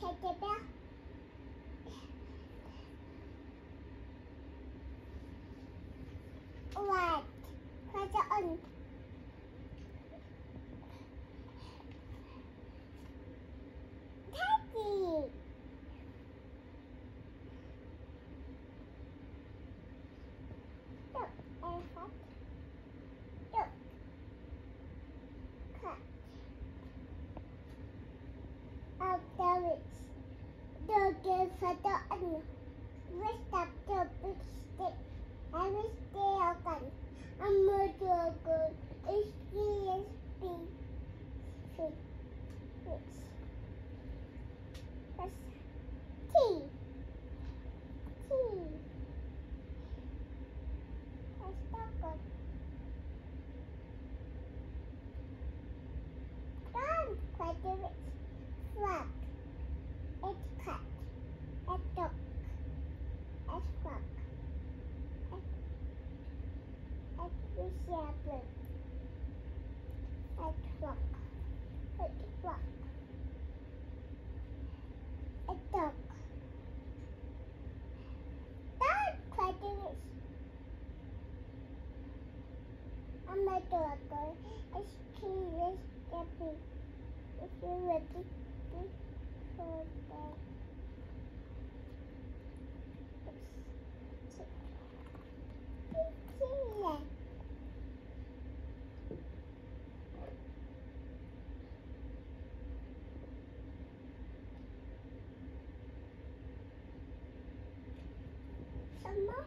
teddy bear. What? What's on? Lift up the big stick. Will stay open. I'm a dragon. It's serious big fish. Fish. That's. It's shepherd. It's frog. It's frog. It's dog. Don't try to. I'm a dog. It's curious, happy. If you're ready, please hold that. 엄마?